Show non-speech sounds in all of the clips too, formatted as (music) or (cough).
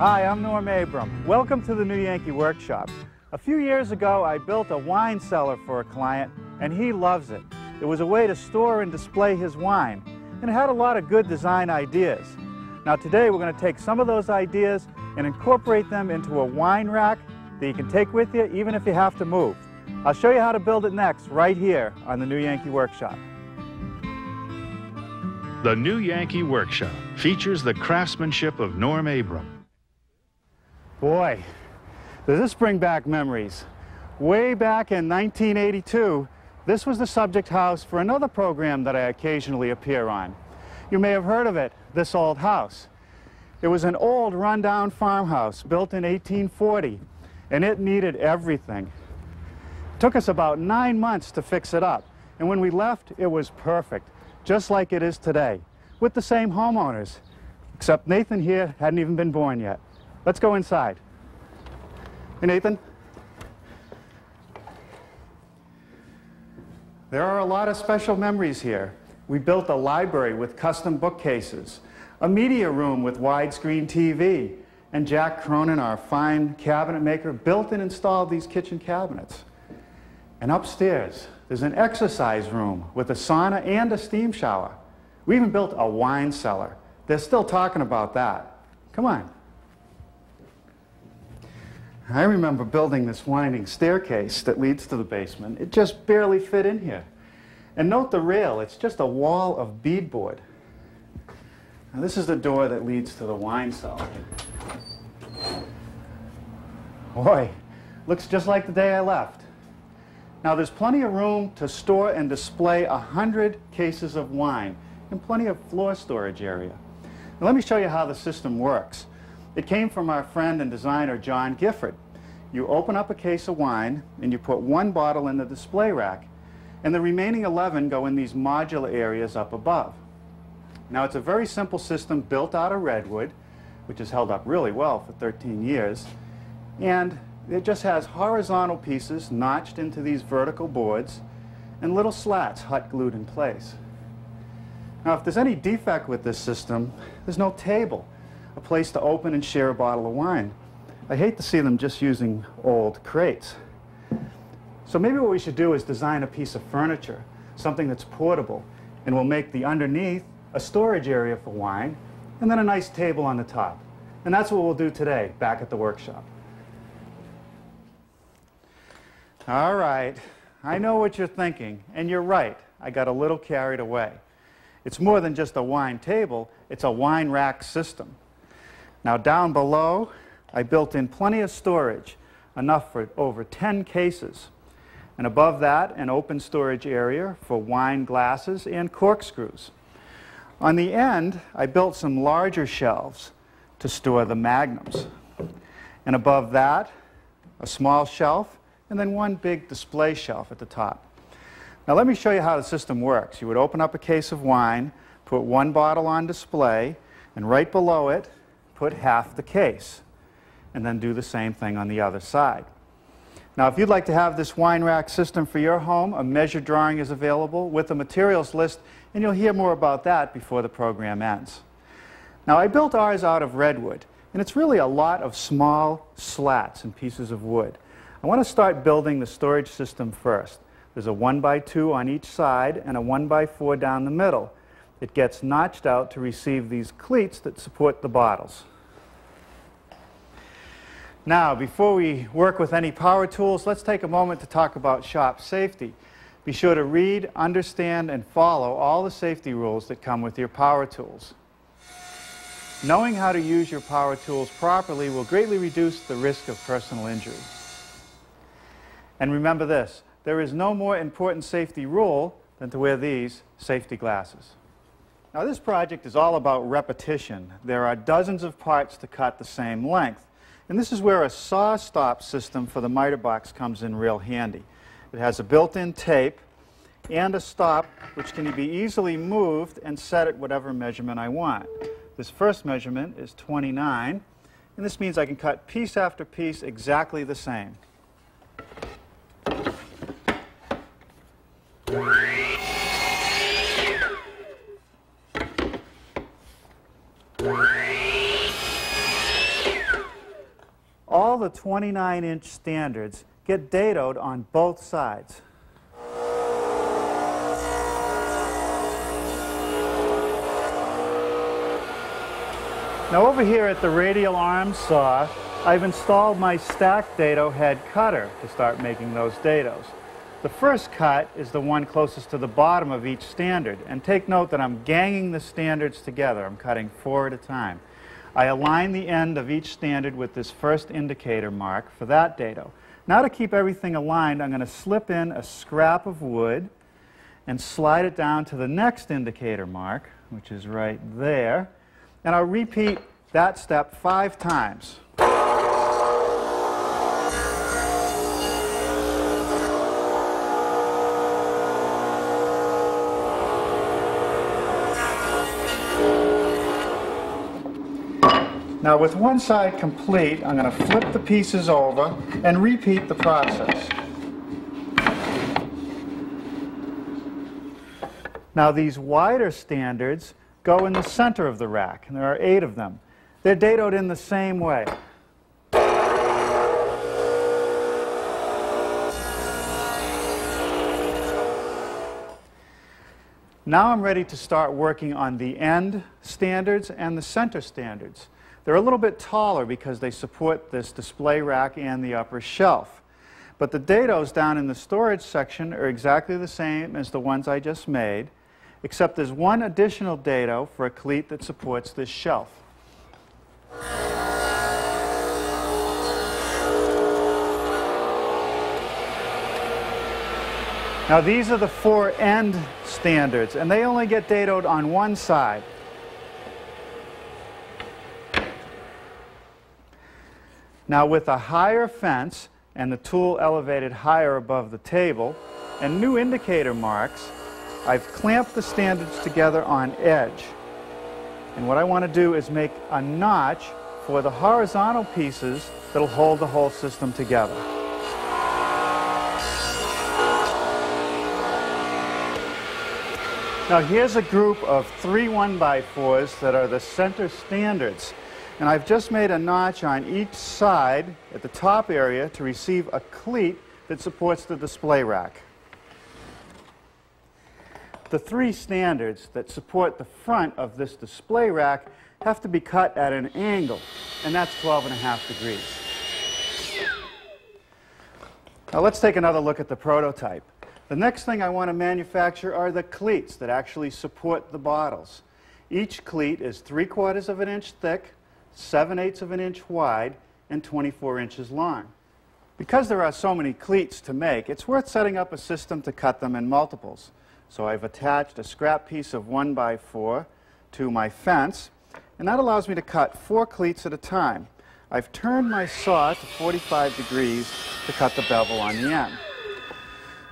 Hi, I'm Norm Abram. Welcome to the New Yankee Workshop. A few years ago, I built a wine cellar for a client, and he loves it. It was a way to store and display his wine, and it had a lot of good design ideas. Now today, we're going to take some of those ideas and incorporate them into a wine rack that you can take with you even if you have to move. I'll show you how to build it next, right here on the New Yankee Workshop. The New Yankee Workshop features the craftsmanship of Norm Abram. Boy, does this bring back memories. Way back in 1982, this was the subject house for another program that I occasionally appear on. You may have heard of it, This Old House. It was an old rundown farmhouse built in 1840, and it needed everything. It took us about nine months to fix it up, and when we left, it was perfect, just like it is today, with the same homeowners, except Nathan here hadn't even been born yet. Let's go inside. Hey, Nathan. There are a lot of special memories here. We built a library with custom bookcases, a media room with widescreen TV, and Jack Cronin, our fine cabinet maker, built and installed these kitchen cabinets. And upstairs, there's an exercise room with a sauna and a steam shower. We even built a wine cellar. They're still talking about that. Come on. I remember building this winding staircase that leads to the basement. It just barely fit in here. And note the rail, it's just a wall of beadboard. Now this is the door that leads to the wine cellar. Boy, looks just like the day I left. Now there's plenty of room to store and display a hundred cases of wine and plenty of floor storage area. Now let me show you how the system works. It came from our friend and designer John Gifford. You open up a case of wine and you put one bottle in the display rack and the remaining 11 go in these modular areas up above. Now it's a very simple system built out of redwood which has held up really well for 13 years and it just has horizontal pieces notched into these vertical boards and little slats hot glued in place. Now if there's any defect with this system, there's no table, a place to open and share a bottle of wine. I hate to see them just using old crates. So maybe what we should do is design a piece of furniture, something that's portable, and we'll make the underneath a storage area for wine, and then a nice table on the top. And that's what we'll do today, back at the workshop. All right, I know what you're thinking, and you're right. I got a little carried away. It's more than just a wine table, it's a wine rack system. Now down below, I built in plenty of storage, enough for over 10 cases. And above that, an open storage area for wine glasses and corkscrews. On the end, I built some larger shelves to store the magnums. And above that, a small shelf, and then one big display shelf at the top. Now let me show you how the system works. You would open up a case of wine, put one bottle on display, and right below it, put half the case. And then do the same thing on the other side. Now, if you'd like to have this wine rack system for your home, a measure drawing is available with a materials list, and you'll hear more about that before the program ends. Now, I built ours out of redwood, and it's really a lot of small slats and pieces of wood. I want to start building the storage system first. There's a 1 by 2 on each side and a 1 by 4 down the middle. It gets notched out to receive these cleats that support the bottles. Now, before we work with any power tools, let's take a moment to talk about shop safety. Be sure to read, understand, and follow all the safety rules that come with your power tools. Knowing how to use your power tools properly will greatly reduce the risk of personal injury. And remember this, there is no more important safety rule than to wear these safety glasses. Now this project is all about repetition. There are dozens of parts to cut the same length. And this is where a saw stop system for the miter box comes in real handy. It has a built-in tape and a stop which can be easily moved and set at whatever measurement I want. This first measurement is 29 and this means I can cut piece after piece exactly the same. The 29-inch standards get dadoed on both sides. Now over here at the radial arm saw, I've installed my stack dado head cutter to start making those dados. The first cut is the one closest to the bottom of each standard. And take note that I'm ganging the standards together. I'm cutting four at a time. I align the end of each standard with this first indicator mark for that dado. Now to keep everything aligned, I'm going to slip in a scrap of wood and slide it down to the next indicator mark, which is right there. And I'll repeat that step five times. Now with one side complete, I'm going to flip the pieces over and repeat the process. Now these wider standards go in the center of the rack, and there are eight of them. They're dadoed in the same way. Now I'm ready to start working on the end standards and the center standards. They're a little bit taller because they support this display rack and the upper shelf. But the dados down in the storage section are exactly the same as the ones I just made, except there's one additional dado for a cleat that supports this shelf. Now these are the four end standards, and they only get dadoed on one side. Now with a higher fence and the tool elevated higher above the table and new indicator marks, I've clamped the standards together on edge. And what I want to do is make a notch for the horizontal pieces that'll hold the whole system together. Now here's a group of three 1x4s that are the center standards. And I've just made a notch on each side at the top area to receive a cleat that supports the display rack. The three standards that support the front of this display rack have to be cut at an angle, and that's 12 and a half degrees. Now let's take another look at the prototype. The next thing I want to manufacture are the cleats that actually support the bottles. Each cleat is 3 quarters of an inch thick, 7 eighths of an inch wide, and 24 inches long. Because there are so many cleats to make, it's worth setting up a system to cut them in multiples. So I've attached a scrap piece of 1 by 4 to my fence, and that allows me to cut four cleats at a time. I've turned my saw to 45 degrees to cut the bevel on the end.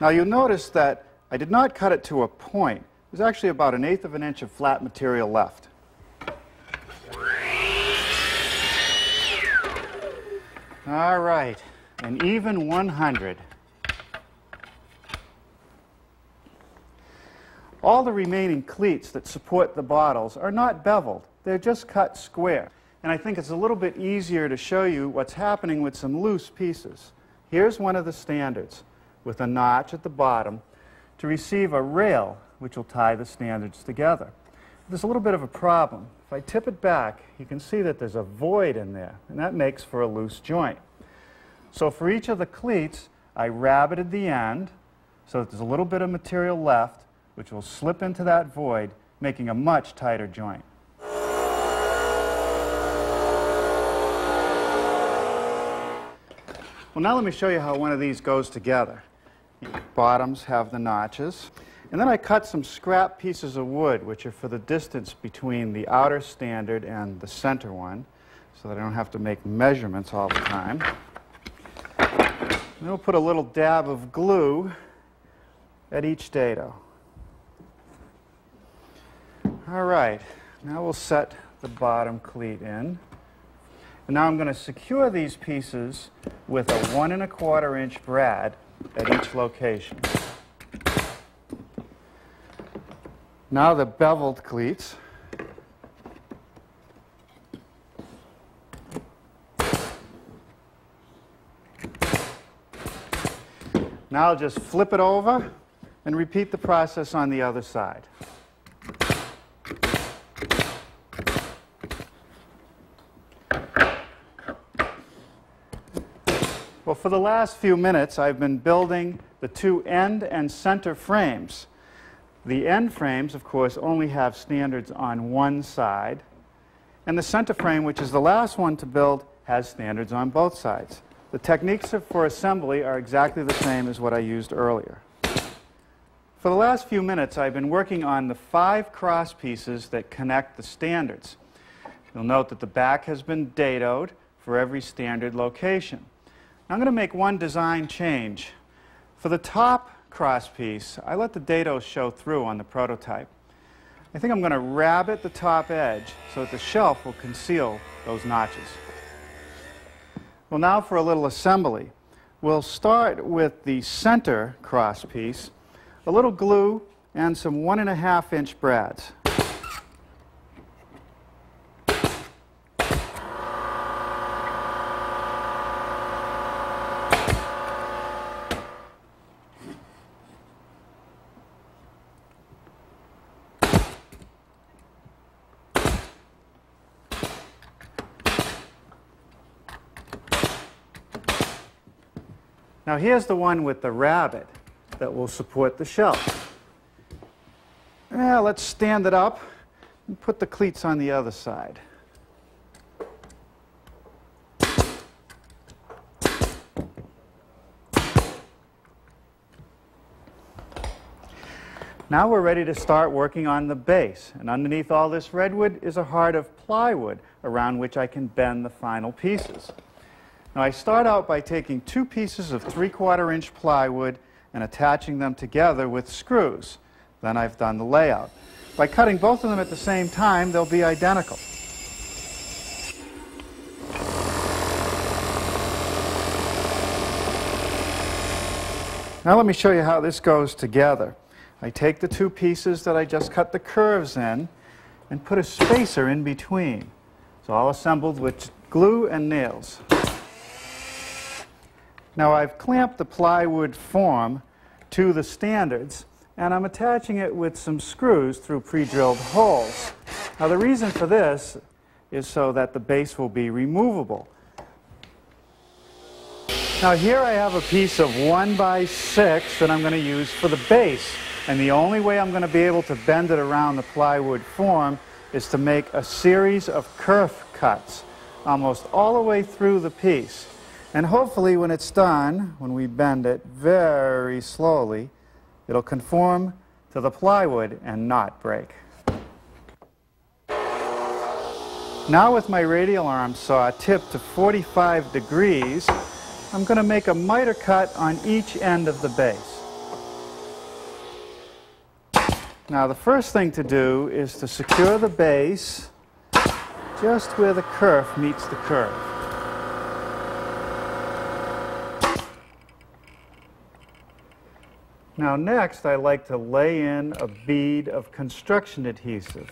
Now you'll notice that I did not cut it to a point. There's actually about an eighth of an inch of flat material left. All right, an even 100. All the remaining cleats that support the bottles are not beveled. They're just cut square. And I think it's a little bit easier to show you what's happening with some loose pieces. Here's one of the standards with a notch at the bottom to receive a rail which will tie the standards together. There's a little bit of a problem. If I tip it back, you can see that there's a void in there, and that makes for a loose joint. So for each of the cleats, I rabbeted the end so that there's a little bit of material left, which will slip into that void, making a much tighter joint. Well, now let me show you how one of these goes together. Bottoms have the notches. And then I cut some scrap pieces of wood, which are for the distance between the outer standard and the center one, so that I don't have to make measurements all the time. And we'll put a little dab of glue at each dado. All right, now we'll set the bottom cleat in. And now I'm going to secure these pieces with a one and a quarter inch brad at each location. Now the beveled cleats. Now just flip it over and repeat the process on the other side. Well, for the last few minutes, I've been building the two end and center frames the end frames, of course, only have standards on one side, and the center frame, which is the last one to build, has standards on both sides. The techniques for assembly are exactly the same as what I used earlier. For the last few minutes, I've been working on the five cross pieces that connect the standards. You'll note that the back has been dadoed for every standard location. I'm going to make one design change. For the top cross piece, I let the dado show through on the prototype. I think I'm going to rabbet the top edge so that the shelf will conceal those notches. Well, now for a little assembly. We'll start with the center cross piece, a little glue, and some one and a half inch brads. Now here's the one with the rabbet that will support the shelf. Now let's stand it up and put the cleats on the other side. Now we're ready to start working on the base. And underneath all this redwood is a heart of plywood around which I can bend the final pieces. Now I start out by taking two pieces of 3 quarter inch plywood and attaching them together with screws. Then I've done the layout. By cutting both of them at the same time, they'll be identical. Now let me show you how this goes together. I take the two pieces that I just cut the curves in and put a spacer in between. It's all assembled with glue and nails. Now I've clamped the plywood form to the standards and I'm attaching it with some screws through pre-drilled holes. Now the reason for this is so that the base will be removable. Now here I have a piece of 1 by 6 that I'm going to use for the base. And the only way I'm going to be able to bend it around the plywood form is to make a series of kerf cuts almost all the way through the piece. And hopefully when it's done, when we bend it very slowly, it'll conform to the plywood and not break. Now with my radial arm saw tipped to 45 degrees, I'm going to make a miter cut on each end of the base. Now the first thing to do is to secure the base just where the kerf meets the curve. Now next I like to lay in a bead of construction adhesive.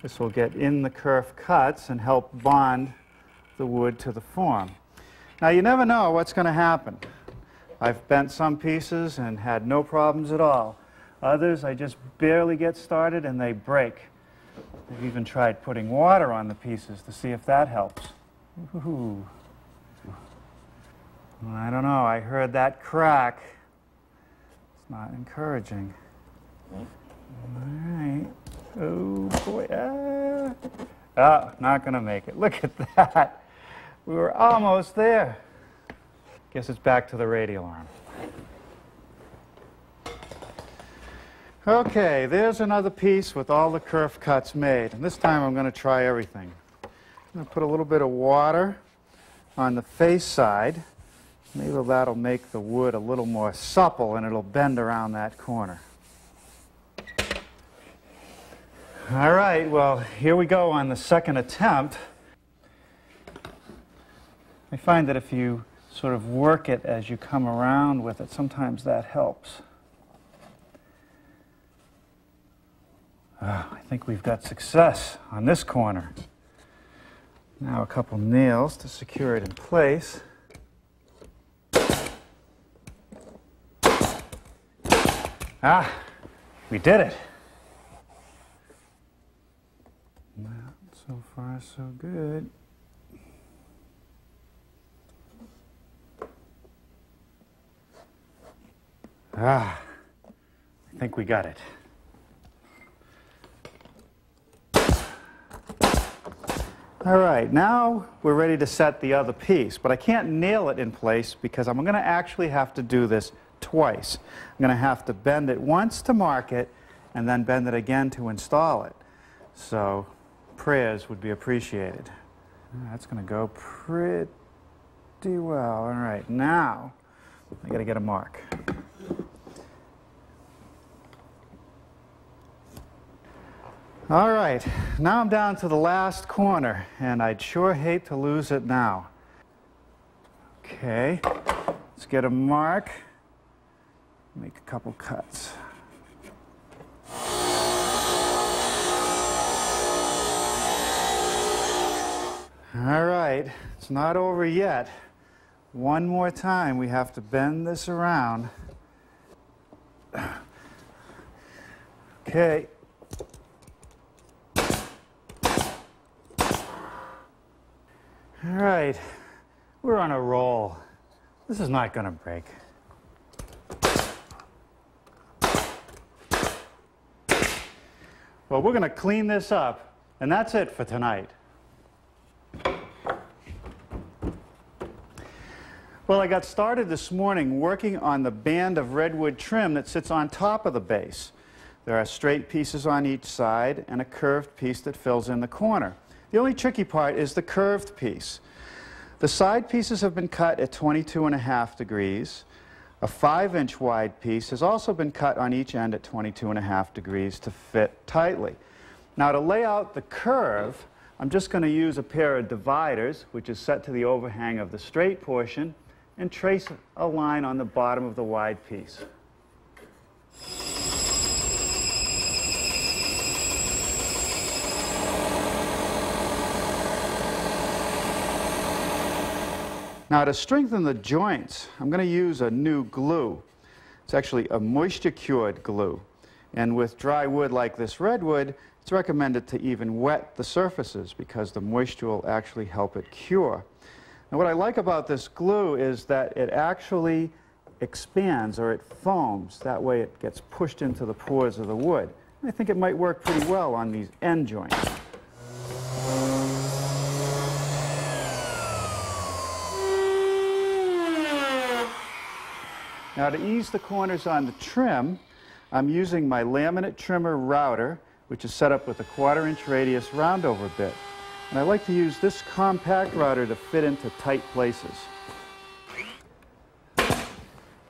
This will get in the kerf cuts and help bond the wood to the form. Now you never know what's going to happen. I've bent some pieces and had no problems at all. Others I just barely get started and they break. I've even tried putting water on the pieces to see if that helps. Ooh. I don't know, I heard that crack. It's not encouraging. All right. Oh boy. Ah. Oh, not going to make it. (laughs) Look at that. We were almost there. Guess it's back to the radial arm. Okay, there's another piece with all the kerf cuts made. And this time I'm going to try everything. I'm going to put a little bit of water on the face side. Maybe that'll make the wood a little more supple and it'll bend around that corner. All right, well, here we go on the second attempt. I find that if you sort of work it as you come around with it, sometimes that helps. Uh, I think we've got success on this corner. Now a couple nails to secure it in place. Ah, we did it. Well, so far so good. Ah, I think we got it. All right, now we're ready to set the other piece, but I can't nail it in place because I'm going to actually have to do this twice. I'm going to have to bend it once to mark it and then bend it again to install it. So prayers would be appreciated. That's going to go pretty well. All right, now I got to get a mark. All right, now I'm down to the last corner, and I'd sure hate to lose it now. Okay, let's get a mark, make a couple cuts. All right, it's not over yet. One more time, we have to bend this around. Okay. All right, we're on a roll. This is not going to break. Well, we're going to clean this up, and that's it for tonight. Well, I got started this morning working on the band of redwood trim that sits on top of the base. There are straight pieces on each side and a curved piece that fills in the corner. The only tricky part is the curved piece. The side pieces have been cut at 22 and a half degrees. A 5 inch wide piece has also been cut on each end at 22 and a half degrees to fit tightly. Now to lay out the curve, I'm just going to use a pair of dividers, which is set to the overhang of the straight portion, and trace a line on the bottom of the wide piece. Now to strengthen the joints, I'm going to use a new glue. It's actually a moisture cured glue. And with dry wood like this redwood, it's recommended to even wet the surfaces because the moisture will actually help it cure. And what I like about this glue is that it actually expands or it foams. That way it gets pushed into the pores of the wood. I think it might work pretty well on these end joints. Now to ease the corners on the trim, I'm using my laminate trimmer router, which is set up with a quarter inch radius roundover bit. And I like to use this compact router to fit into tight places.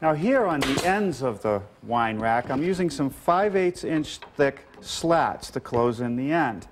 Now here on the ends of the wine rack, I'm using some 5 8 inch thick slats to close in the end.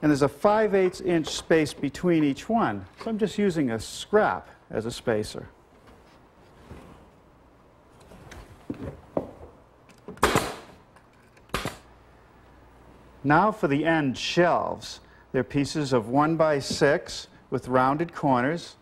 And there's a 5 8 inch space between each one, so I'm just using a scrap as a spacer. Now for the end shelves. They're pieces of one by six with rounded corners.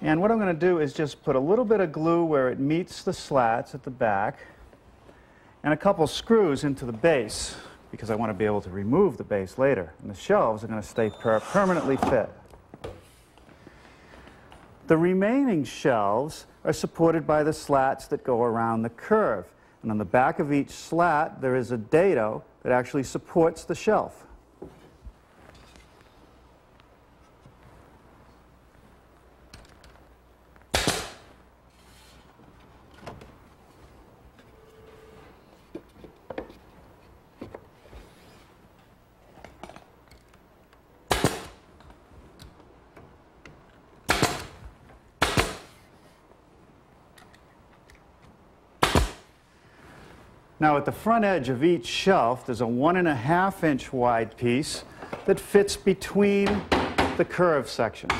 And what I'm going to do is just put a little bit of glue where it meets the slats at the back and a couple screws into the base because I want to be able to remove the base later. And the shelves are going to stay per permanently fit. The remaining shelves are supported by the slats that go around the curve. And on the back of each slat, there is a dado that actually supports the shelf. Now at the front edge of each shelf, there's a one and a half inch wide piece that fits between the curved sections.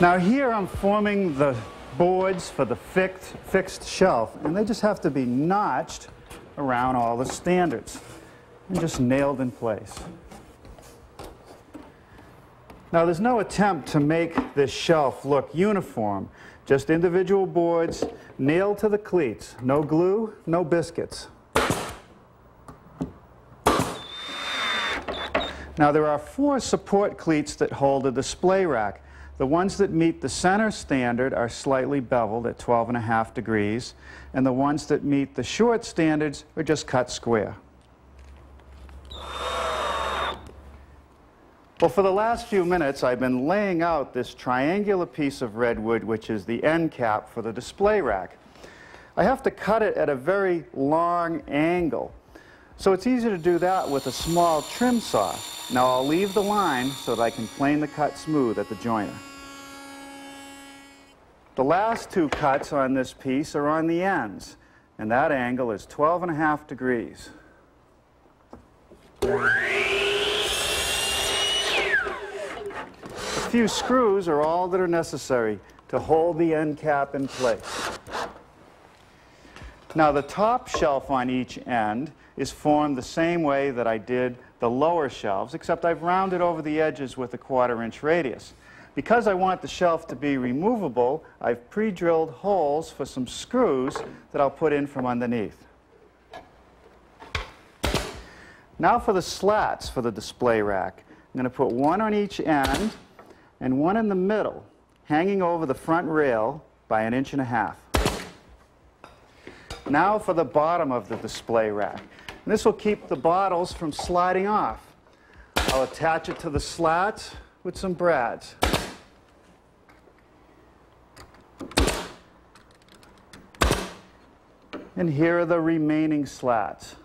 Now here I'm forming the boards for the fixed, fixed shelf, and they just have to be notched around all the standards. And just nailed in place. Now there's no attempt to make this shelf look uniform, just individual boards nailed to the cleats. No glue, no biscuits. Now there are four support cleats that hold a display rack. The ones that meet the center standard are slightly beveled at 12 and a half degrees, and the ones that meet the short standards are just cut square. Well, for the last few minutes, I've been laying out this triangular piece of redwood, which is the end cap for the display rack. I have to cut it at a very long angle. So it's easy to do that with a small trim saw. Now I'll leave the line so that I can plane the cut smooth at the joiner. The last two cuts on this piece are on the ends, and that angle is 12 and a half degrees. Few screws are all that are necessary to hold the end cap in place. Now the top shelf on each end is formed the same way that I did the lower shelves, except I've rounded over the edges with a quarter inch radius. Because I want the shelf to be removable, I've pre-drilled holes for some screws that I'll put in from underneath. Now for the slats for the display rack. I'm going to put one on each end and one in the middle, hanging over the front rail by an inch and a half. Now for the bottom of the display rack. This will keep the bottles from sliding off. I'll attach it to the slats with some brads. And here are the remaining slats.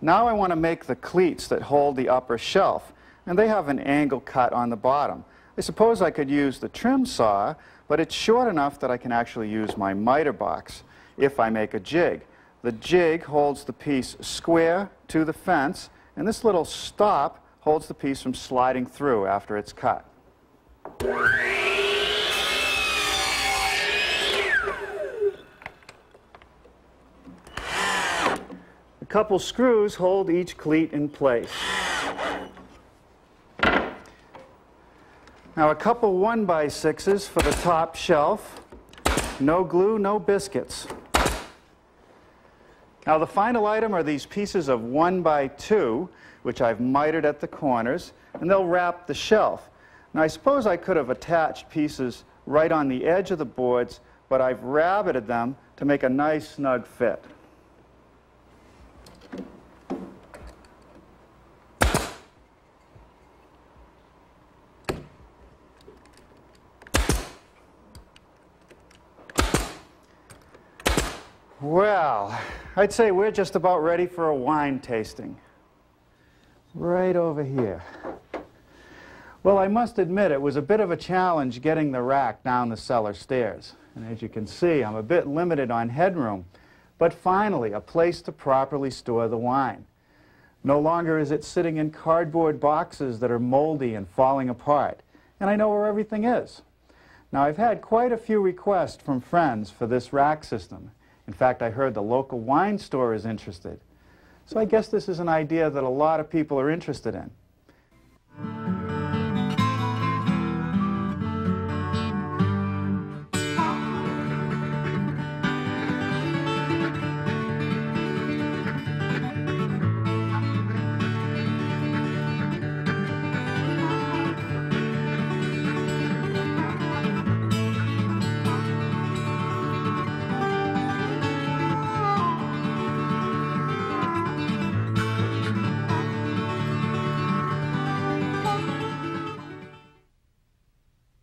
Now I want to make the cleats that hold the upper shelf, and they have an angle cut on the bottom. I suppose I could use the trim saw, but it's short enough that I can actually use my miter box if I make a jig. The jig holds the piece square to the fence, and this little stop holds the piece from sliding through after it's cut. A couple screws hold each cleat in place. Now a couple 1 by 6s for the top shelf. No glue, no biscuits. Now the final item are these pieces of 1 by 2 which I've mitered at the corners, and they'll wrap the shelf. Now I suppose I could have attached pieces right on the edge of the boards, but I've rabbeted them to make a nice snug fit. Well, I'd say we're just about ready for a wine tasting. Right over here. Well, I must admit it was a bit of a challenge getting the rack down the cellar stairs. And as you can see, I'm a bit limited on headroom. But finally, a place to properly store the wine. No longer is it sitting in cardboard boxes that are moldy and falling apart. And I know where everything is. Now, I've had quite a few requests from friends for this rack system. In fact, I heard the local wine store is interested. So I guess this is an idea that a lot of people are interested in.